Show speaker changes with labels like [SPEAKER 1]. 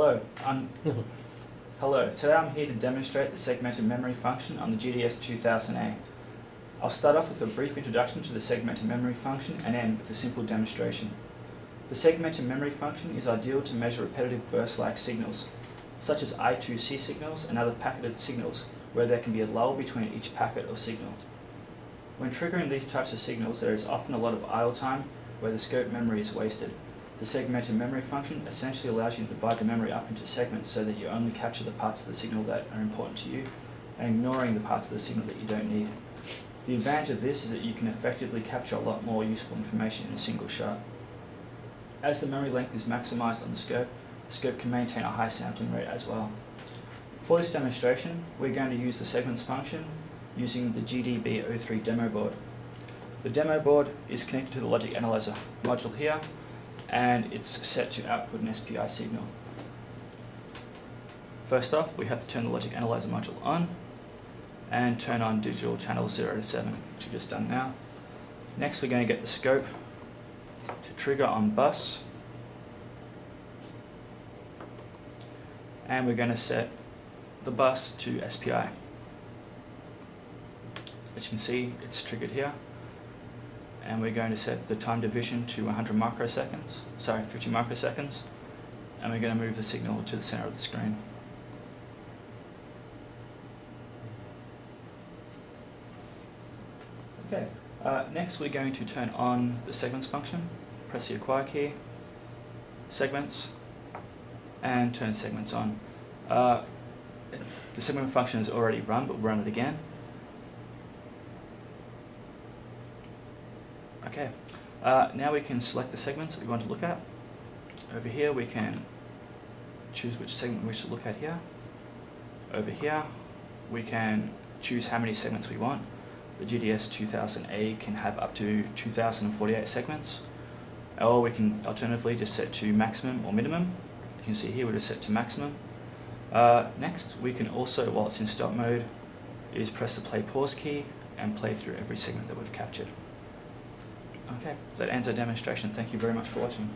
[SPEAKER 1] I'm, hello, today I'm here to demonstrate the segmented memory function on the GDS 2000A. I'll start off with a brief introduction to the segmented memory function and end with a simple demonstration. The segmented memory function is ideal to measure repetitive burst-like signals, such as I2C signals and other packeted signals, where there can be a lull between each packet or signal. When triggering these types of signals, there is often a lot of idle time where the scope memory is wasted. The segmented memory function essentially allows you to divide the memory up into segments so that you only capture the parts of the signal that are important to you and ignoring the parts of the signal that you don't need. The advantage of this is that you can effectively capture a lot more useful information in a single shot. As the memory length is maximized on the scope, the scope can maintain a high sampling rate as well. For this demonstration, we're going to use the segments function using the GDB03 demo board. The demo board is connected to the logic analyzer module here and it's set to output an SPI signal. First off, we have to turn the logic analyzer module on and turn on digital channel 0 to 7, which we've just done now. Next, we're going to get the scope to trigger on bus and we're going to set the bus to SPI. As you can see, it's triggered here and we're going to set the time division to 100 microseconds, sorry, 50 microseconds, and we're going to move the signal to the center of the screen. Okay, uh, next we're going to turn on the segments function, press the acquire key, segments, and turn segments on. Uh, the segment function is already run, but we'll run it again. Okay, uh, now we can select the segments that we want to look at. Over here we can choose which segment we should look at here. Over here we can choose how many segments we want. The GDS 2000A can have up to 2048 segments. Or we can alternatively just set to maximum or minimum. You can see here we're just set to maximum. Uh, next we can also, while it's in stop mode, is press the play pause key and play through every segment that we've captured. Okay, so that ends our demonstration. Thank you very much for watching.